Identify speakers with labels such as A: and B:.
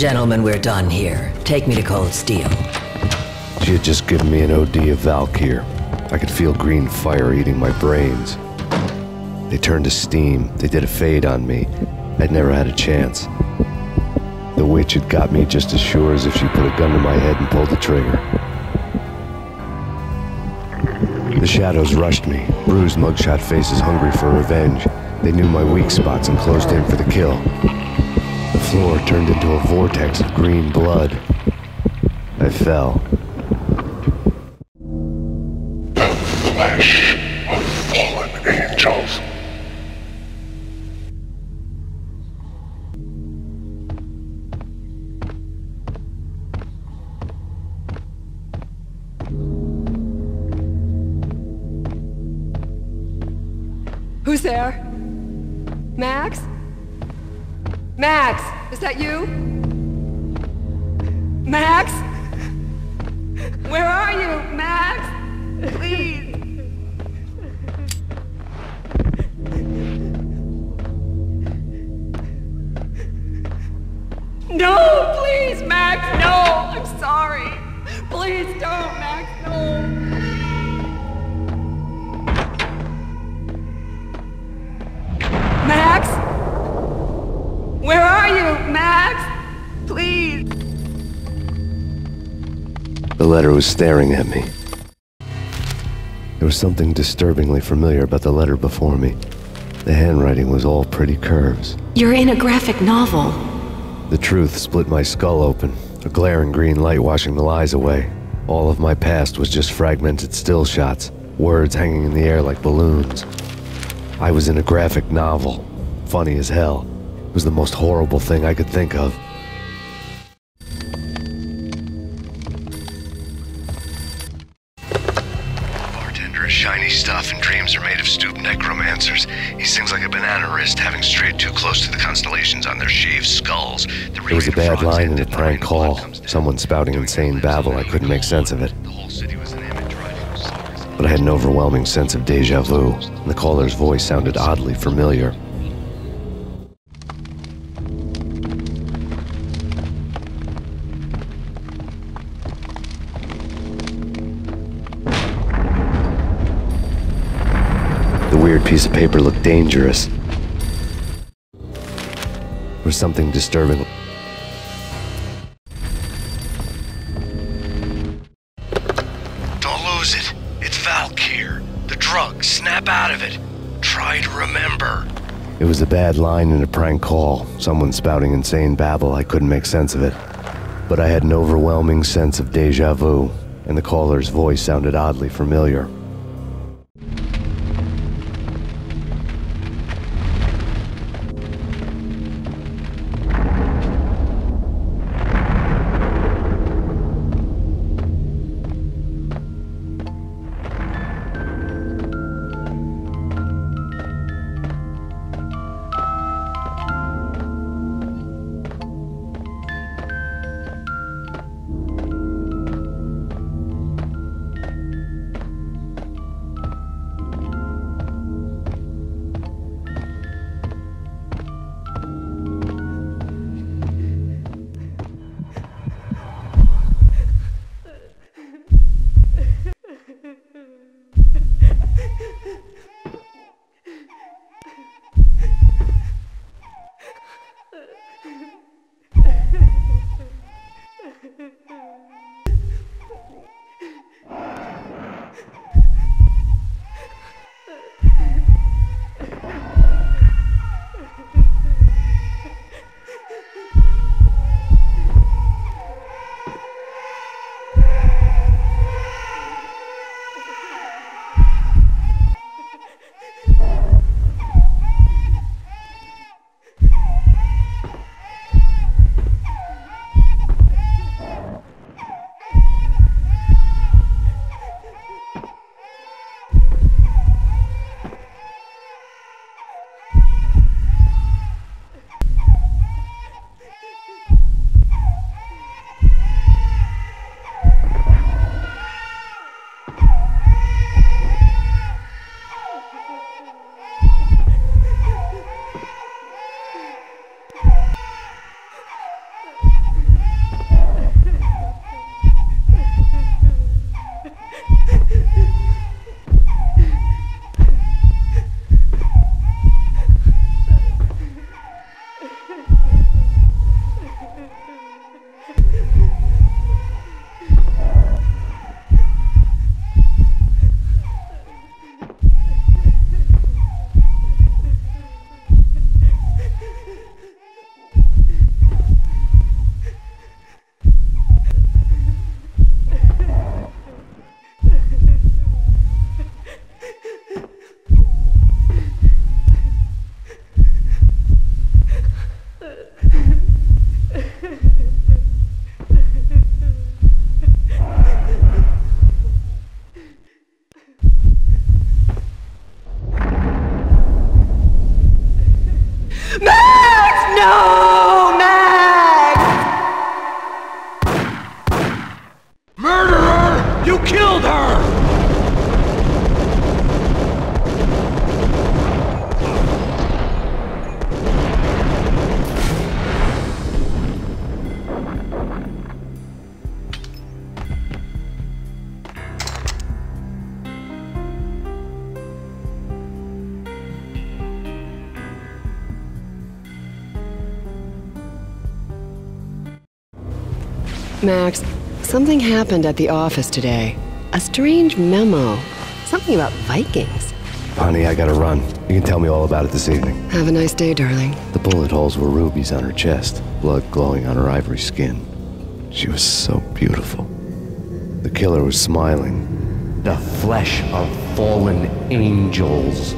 A: Gentlemen, we're done here. Take me to Cold Steel.
B: She had just given me an OD of Valkyr. I could feel green fire eating my brains. They turned to steam. They did a fade on me. I'd never had a chance. The witch had got me just as sure as if she put a gun to my head and pulled the trigger. The shadows rushed me, bruised mugshot faces hungry for revenge. They knew my weak spots and closed in for the kill. The floor turned into a vortex of green blood. I fell.
C: flesh of fallen angels.
D: Who's there? Max? Max, is that you? Max? Where are you, Max? Please. No, please, Max, no. I'm sorry. Please don't, Max, no. Max? Please.
B: The letter was staring at me. There was something disturbingly familiar about the letter before me. The handwriting was all pretty curves.
E: You're in a graphic novel.
B: The truth split my skull open, a glaring green light washing the lies away. All of my past was just fragmented still shots, words hanging in the air like balloons. I was in a graphic novel. Funny as hell. It was the most horrible thing I could think of. Bartender is shiny stuff and dreams are made of stooped necromancers. He sings like a banana wrist, having strayed too close to the constellations on their shaved skulls. The There was a bad line in a prank call. blood comes down. Someone spouting insane babble. I couldn't make sense of it.
C: The whole city was an image riding stars.
B: But I had an overwhelming sense of deja vu. and The caller's voice sounded oddly familiar. Weird piece of paper looked dangerous. Or something disturbing.
C: Don't lose it. It's Valkyr. The drug. Snap out of it. Try to remember.
B: It was a bad line in a prank call. Someone spouting insane babble. I couldn't make sense of it. But I had an overwhelming sense of deja vu, and the caller's voice sounded oddly familiar. You killed her!
D: Max, something happened at the office today. A strange memo. Something about Vikings.
B: Honey, I gotta run. You can tell me all about it this evening.
D: Have a nice day, darling.
B: The bullet holes were rubies on her chest, blood glowing on her ivory skin. She was so beautiful. The killer was smiling.
F: The flesh of fallen angels.